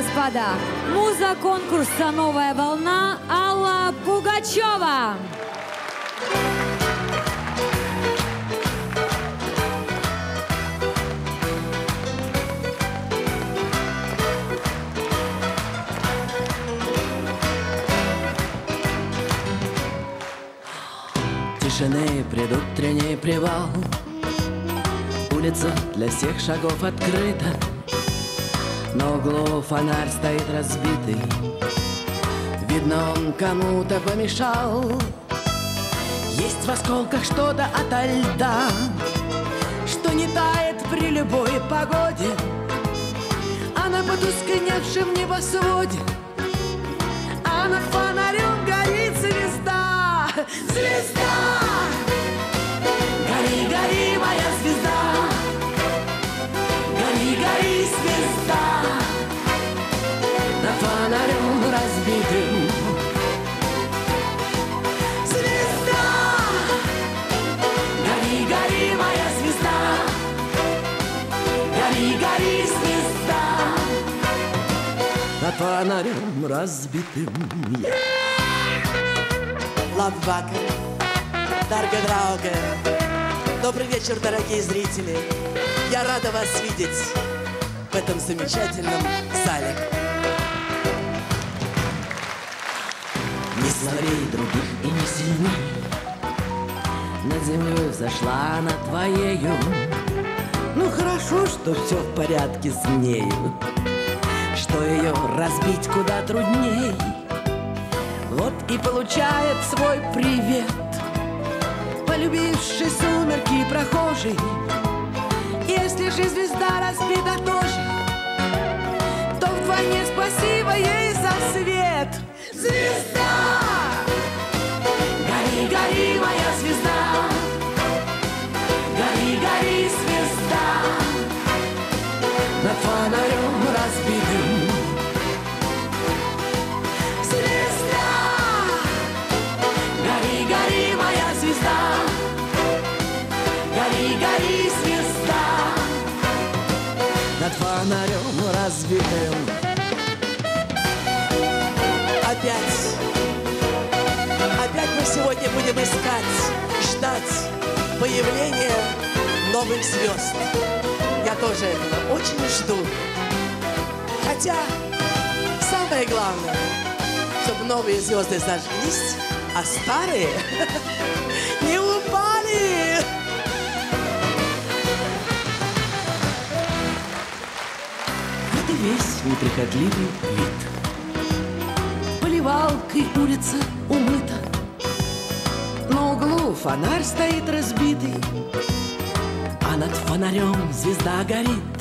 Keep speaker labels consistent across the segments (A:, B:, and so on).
A: господа, муза конкурса «Новая волна» Алла Пугачева.
B: Тишины предутренний привал. Улица для всех шагов открыта На углу фонарь стоит разбитый. Видно, он кому-то помешал. Есть в осколках что-то ото льда Что не тает при любой погоде. А на потускневшем небосводе. А над фонарем горит звезда. Звезда! Фонарем разбитым я
C: Ладвака, Дарга Драуга. Добрый вечер, дорогие зрители. Я рада вас видеть в этом замечательном зале.
B: Не слабей других и не сильней Над землей взошла она твоею Ну хорошо, что все в порядке с нею Что ее разбить куда трудней. Вот и получает свой привет. Полюбивший сумерки прохожий Если же звезда разбита Гори, гори, звезда Над фонарем разбитым
C: Опять, опять мы сегодня будем искать, ждать появления новых звезд. Я тоже этого очень жду. Хотя самое главное, чтобы новые звезды зажглись, а старые
B: весь неприхотливый вид. Поливалкой улица умыта, На углу фонарь стоит разбитый, А над фонарем звезда горит.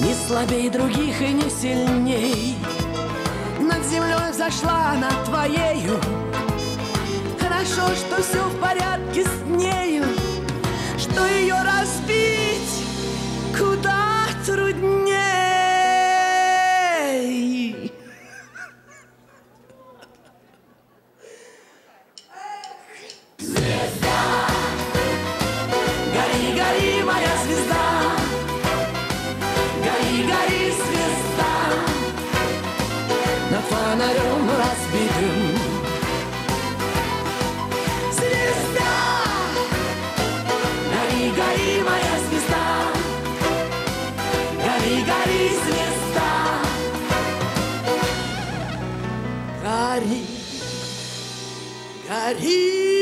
B: Не слабей других и не сильней. Над землей взошла она твоею. Хорошо, что все в порядке с нею, Что ее разбить куда трудней. Гори, гори,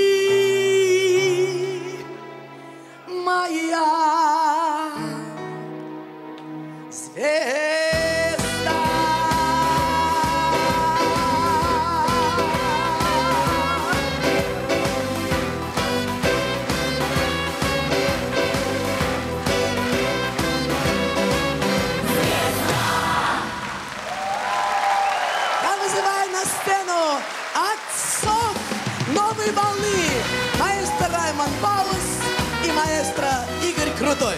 C: оркестра Игорь Крутой.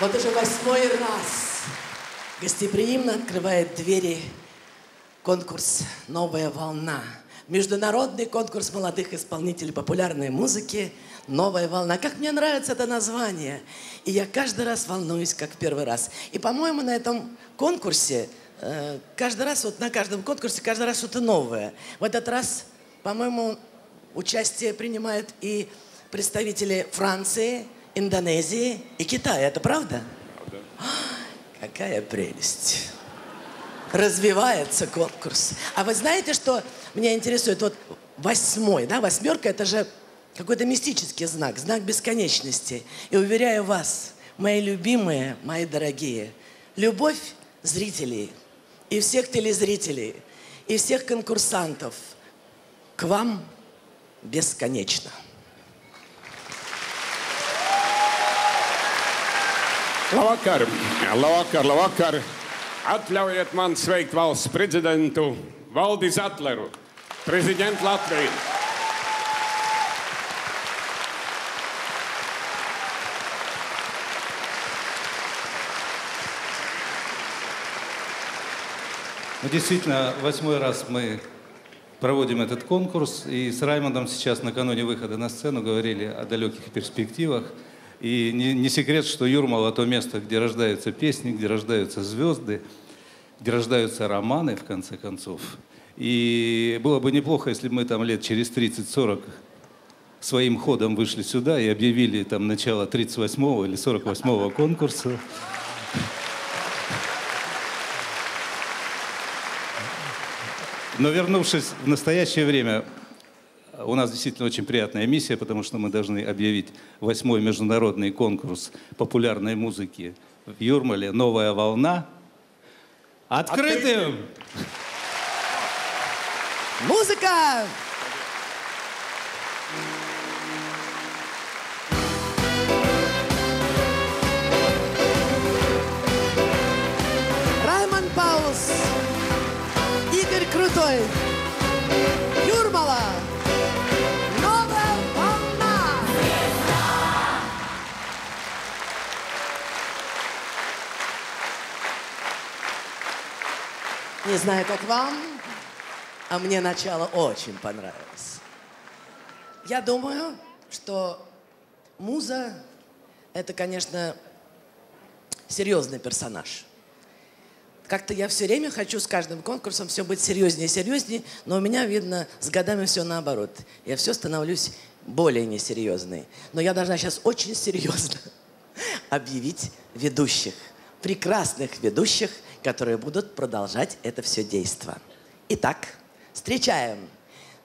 C: Вот уже восьмой раз гостеприимно открывает двери конкурс «Новая волна». Международный конкурс молодых исполнителей популярной музыки «Новая волна». Как мне нравится это название. И я каждый раз волнуюсь, как в первый раз. И, по-моему, на этом конкурсе, э, каждый раз, вот на каждом конкурсе, каждый раз что-то новое. В этот раз, по-моему, участие принимают и представители Франции, Индонезии и Китая. Это правда? Правда. Какая прелесть. Развивается конкурс. А вы знаете, что меня интересует? Вот восьмой, да, восьмерка, это же какой-то мистический знак, знак бесконечности. И уверяю вас, мои любимые, мои дорогие, любовь зрителей и всех телезрителей, и всех конкурсантов к вам бесконечна.
D: Labvakar, labvakar, labvakar. Atļaujiet man sveikt valsts prezidentu Valdis Atleru, prezidentu Latviju.
E: Ну, действительно, восьмой раз мы проводим этот конкурс, и с Раймондом сейчас накануне выхода на сцену говорили о далеких перспективах – и не, не секрет, что Юрмала – то место, где рождаются песни, где рождаются звезды, где рождаются романы, в конце концов. И было бы неплохо, если бы мы там лет через 30-40 своим ходом вышли сюда и объявили там начало 38-го или 48-го конкурса. Но вернувшись в настоящее время, у нас действительно очень приятная миссия, потому что мы должны объявить восьмой международный конкурс популярной музыки в Юрмале «Новая волна» открытым.
C: Музыка! Раймонд Паулс, Игорь Крутой, Не знаю, как вам, а мне начало очень понравилось. Я думаю, что муза – это, конечно, серьезный персонаж. Как-то я все время хочу с каждым конкурсом все быть серьезнее и серьезнее, но у меня, видно, с годами все наоборот. Я все становлюсь более несерьезной. Но я должна сейчас очень серьезно объявить ведущих. Прекрасных ведущих, которые будут продолжать это все действо. Итак, встречаем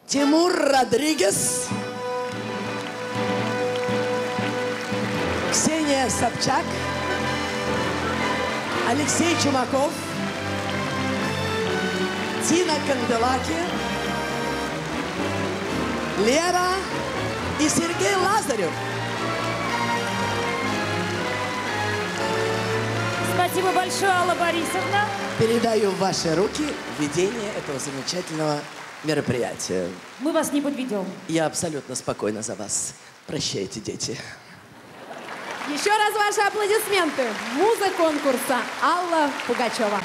C: Тимур Родригес, Ксения Собчак, Алексей Чумаков, Тина Канделаки, Лера и Сергей Лазарев.
A: Спасибо большое, Алла Борисовна.
C: Передаю в ваши руки ведение этого замечательного мероприятия.
A: Мы вас не подведем.
C: Я абсолютно спокойна за вас. Прощайте, дети.
A: Еще раз ваши аплодисменты. Муза конкурса Алла Пугачева.